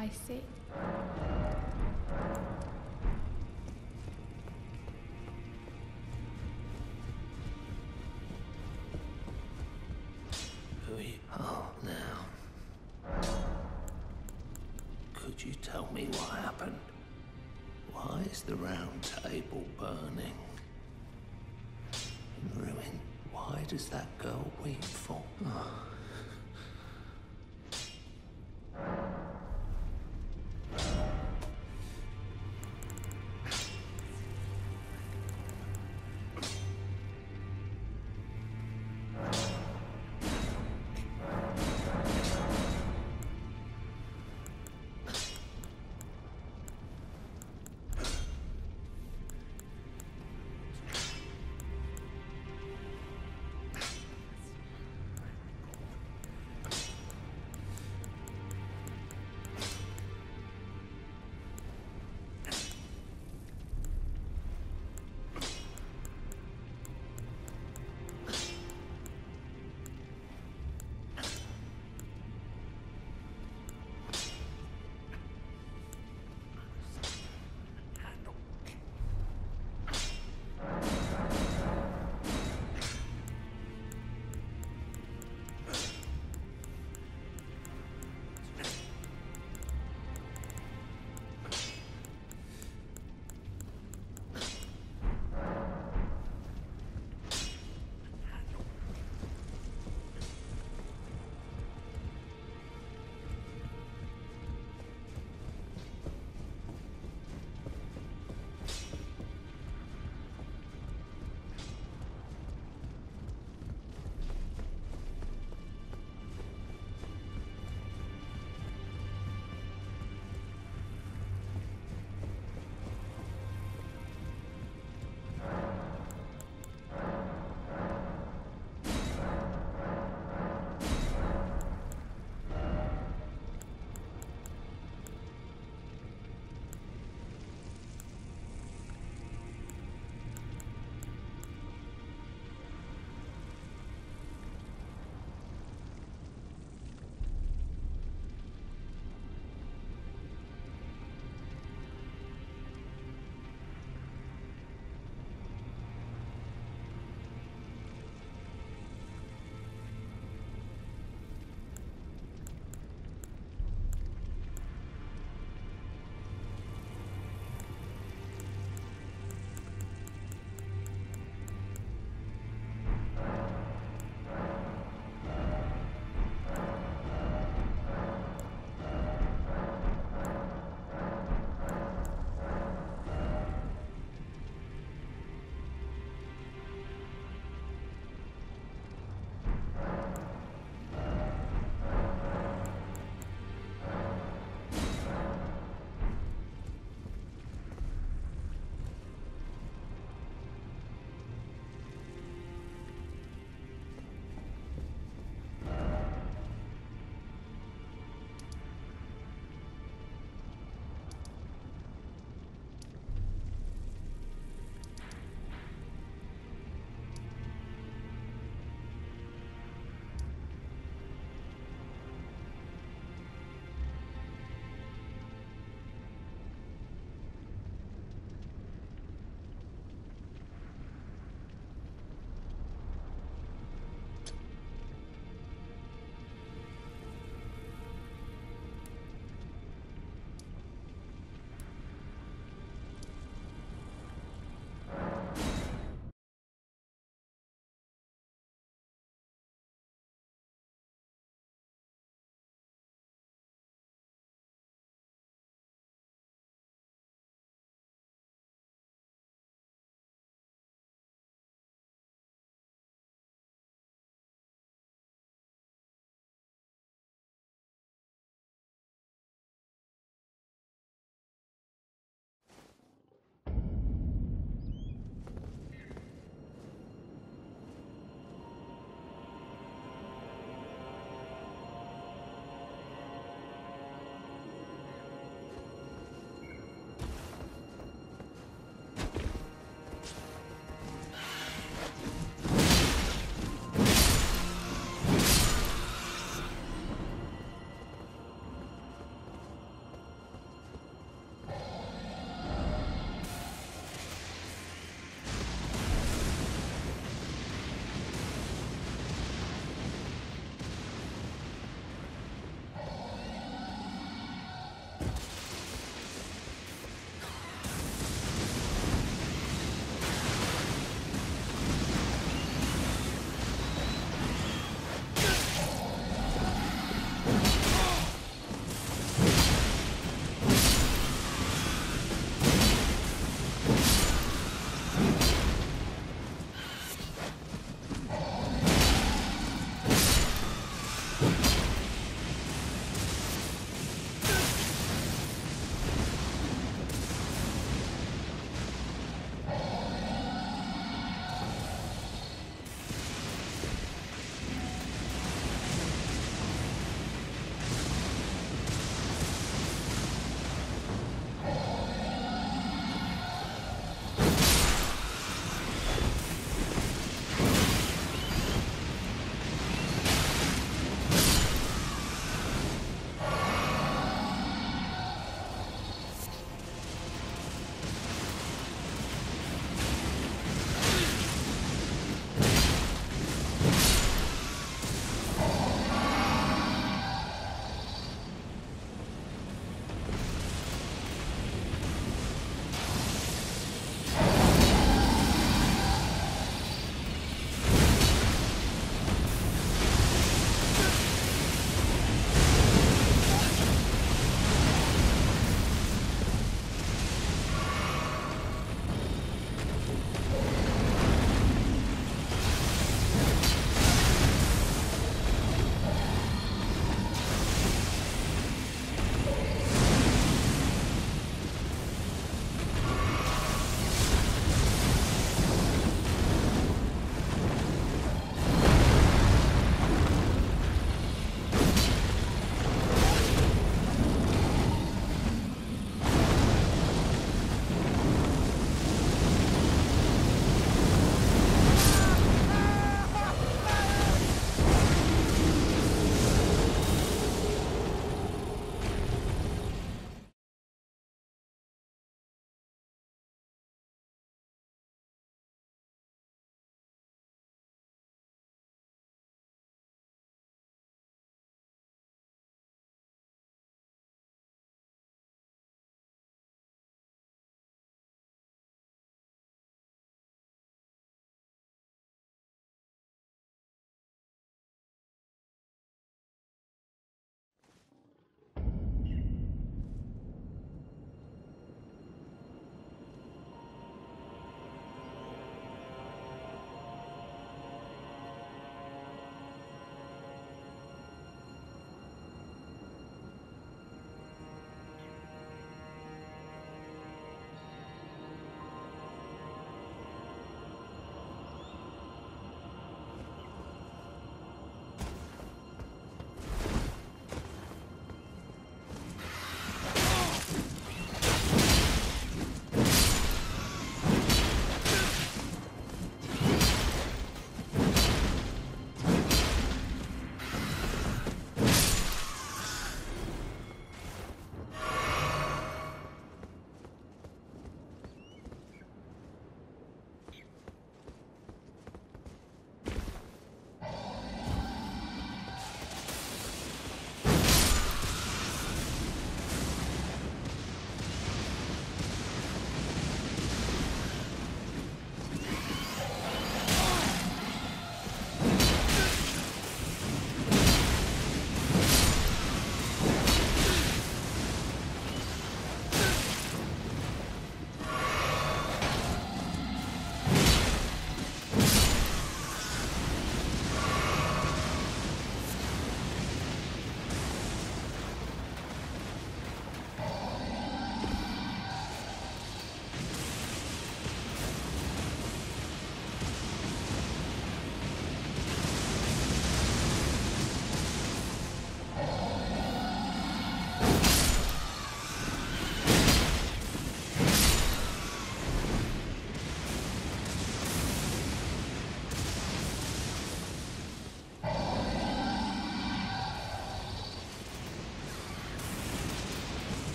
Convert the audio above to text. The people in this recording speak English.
I see. Who are you? Oh, now. Could you tell me what happened? Why is the round table burning? In ruin. Why does that girl weep for? Oh.